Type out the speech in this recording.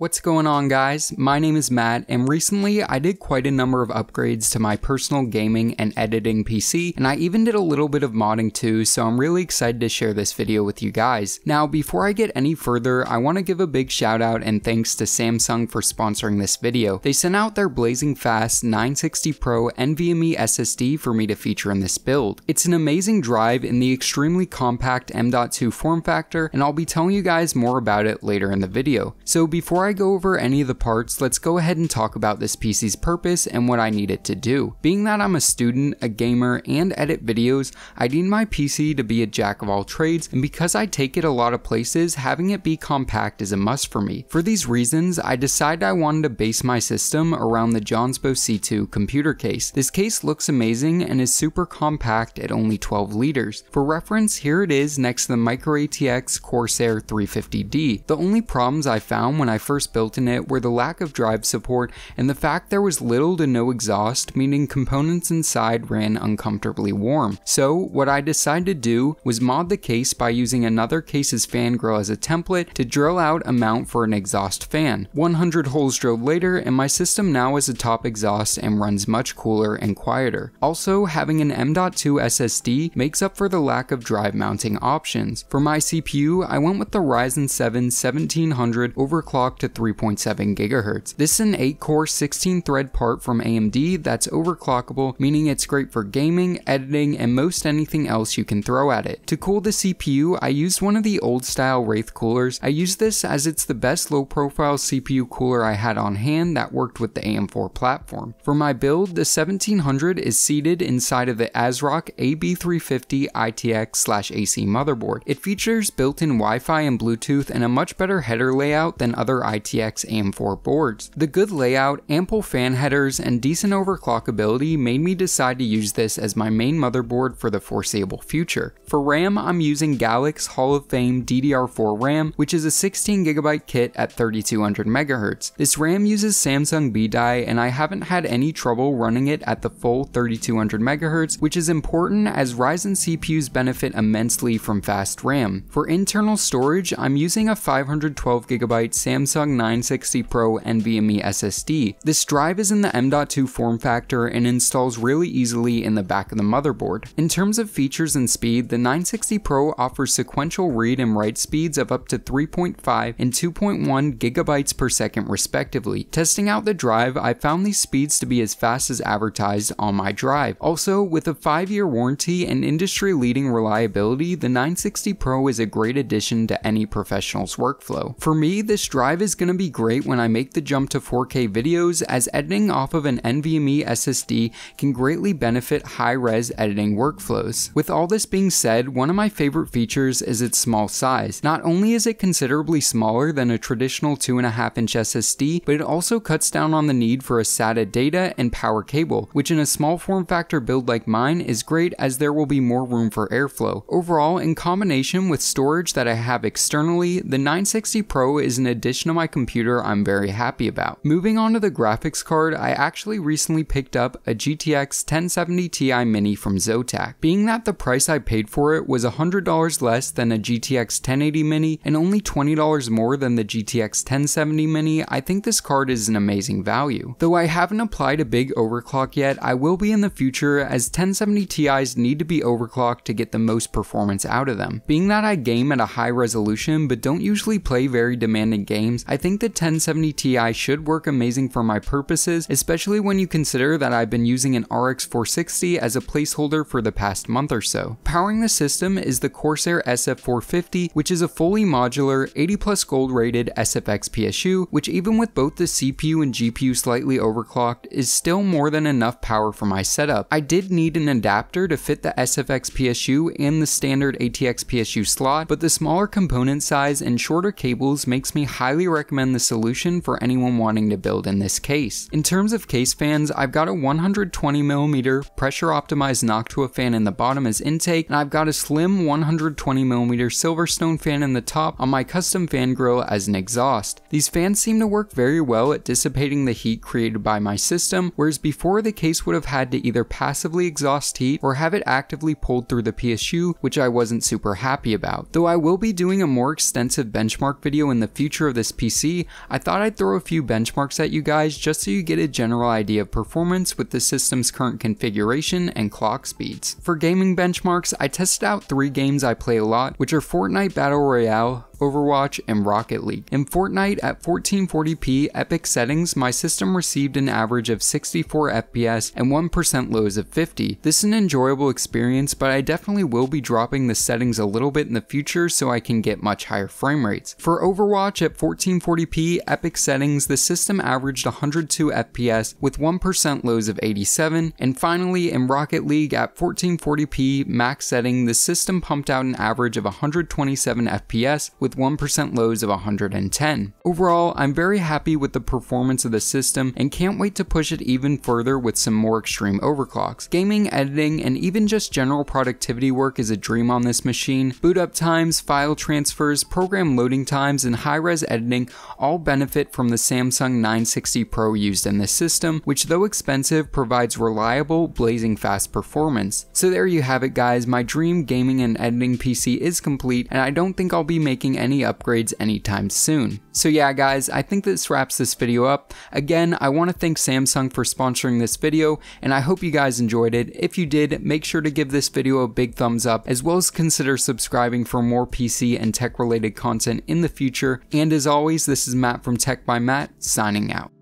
What's going on guys? My name is Matt and recently I did quite a number of upgrades to my personal gaming and editing PC and I even did a little bit of modding too so I'm really excited to share this video with you guys. Now before I get any further I want to give a big shout out and thanks to Samsung for sponsoring this video. They sent out their blazing fast 960 Pro NVMe SSD for me to feature in this build. It's an amazing drive in the extremely compact M.2 form factor and I'll be telling you guys more about it later in the video. So before I go over any of the parts, let's go ahead and talk about this PC's purpose and what I need it to do. Being that I'm a student, a gamer, and edit videos, I need my PC to be a jack of all trades, and because I take it a lot of places, having it be compact is a must for me. For these reasons, I decided I wanted to base my system around the Jonsbo C2 computer case. This case looks amazing and is super compact at only 12 liters. For reference, here it is next to the Micro ATX Corsair 350D. The only problems I found when I first first built in it were the lack of drive support and the fact there was little to no exhaust, meaning components inside ran uncomfortably warm. So what I decided to do was mod the case by using another case's fan grill as a template to drill out a mount for an exhaust fan. 100 holes drilled later and my system now has a top exhaust and runs much cooler and quieter. Also, having an M.2 SSD makes up for the lack of drive mounting options. For my CPU, I went with the Ryzen 7 1700 overclocked to 3.7 GHz. This is an 8 core 16 thread part from AMD that's overclockable, meaning it's great for gaming, editing, and most anything else you can throw at it. To cool the CPU, I used one of the old style Wraith coolers. I used this as it's the best low profile CPU cooler I had on hand that worked with the AM4 platform. For my build, the 1700 is seated inside of the ASRock AB350 ITX AC motherboard. It features built-in Wi-Fi and Bluetooth and a much better header layout than other ITX AM4 boards. The good layout, ample fan headers, and decent overclockability made me decide to use this as my main motherboard for the foreseeable future. For RAM, I'm using Galax Hall of Fame DDR4 RAM, which is a 16GB kit at 3200 MHz. This RAM uses Samsung B-Die, and I haven't had any trouble running it at the full 3200 MHz, which is important as Ryzen CPUs benefit immensely from fast RAM. For internal storage, I'm using a 512GB Samsung Samsung 960 Pro NVMe SSD. This drive is in the M.2 form factor and installs really easily in the back of the motherboard. In terms of features and speed, the 960 Pro offers sequential read and write speeds of up to 3.5 and 2.1 gigabytes per second respectively. Testing out the drive, I found these speeds to be as fast as advertised on my drive. Also, with a 5-year warranty and industry-leading reliability, the 960 Pro is a great addition to any professional's workflow. For me, this drive is going to be great when I make the jump to 4K videos as editing off of an NVMe SSD can greatly benefit high-res editing workflows. With all this being said, one of my favorite features is its small size. Not only is it considerably smaller than a traditional 2.5 inch SSD, but it also cuts down on the need for a SATA data and power cable, which in a small form factor build like mine is great as there will be more room for airflow. Overall, in combination with storage that I have externally, the 960 Pro is an addition to my computer I'm very happy about. Moving on to the graphics card, I actually recently picked up a GTX 1070 Ti Mini from Zotac. Being that the price I paid for it was $100 less than a GTX 1080 Mini and only $20 more than the GTX 1070 Mini, I think this card is an amazing value. Though I haven't applied a big overclock yet, I will be in the future as 1070 Ti's need to be overclocked to get the most performance out of them. Being that I game at a high resolution but don't usually play very demanding games, I think the 1070 Ti should work amazing for my purposes, especially when you consider that I've been using an RX 460 as a placeholder for the past month or so. Powering the system is the Corsair SF450, which is a fully modular, 80 plus gold rated SFX PSU, which even with both the CPU and GPU slightly overclocked, is still more than enough power for my setup. I did need an adapter to fit the SFX PSU and the standard ATX PSU slot, but the smaller component size and shorter cables makes me highly recommend the solution for anyone wanting to build in this case. In terms of case fans, I've got a 120mm pressure optimized Noctua fan in the bottom as intake, and I've got a slim 120mm Silverstone fan in the top on my custom fan grill as an exhaust. These fans seem to work very well at dissipating the heat created by my system, whereas before the case would have had to either passively exhaust heat or have it actively pulled through the PSU, which I wasn't super happy about. Though I will be doing a more extensive benchmark video in the future of this PSU PC, I thought I'd throw a few benchmarks at you guys just so you get a general idea of performance with the system's current configuration and clock speeds. For gaming benchmarks, I tested out three games I play a lot, which are Fortnite Battle Royale, Overwatch, and Rocket League. In Fortnite at 1440p epic settings, my system received an average of 64 FPS and 1% lows of 50. This is an enjoyable experience, but I definitely will be dropping the settings a little bit in the future so I can get much higher frame rates. For Overwatch at 1440p epic settings, the system averaged 102 FPS with 1% lows of 87, and finally in Rocket League at 1440p max setting, the system pumped out an average of 127 FPS with with 1% lows of 110. Overall, I'm very happy with the performance of the system and can't wait to push it even further with some more extreme overclocks. Gaming, editing, and even just general productivity work is a dream on this machine. Boot up times, file transfers, program loading times, and high-res editing all benefit from the Samsung 960 Pro used in this system, which though expensive provides reliable, blazing fast performance. So there you have it guys, my dream gaming and editing PC is complete and I don't think I'll be making any upgrades anytime soon. So yeah guys, I think this wraps this video up. Again, I want to thank Samsung for sponsoring this video and I hope you guys enjoyed it. If you did, make sure to give this video a big thumbs up as well as consider subscribing for more PC and tech related content in the future. And as always, this is Matt from Tech by Matt signing out.